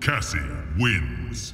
Cassie wins.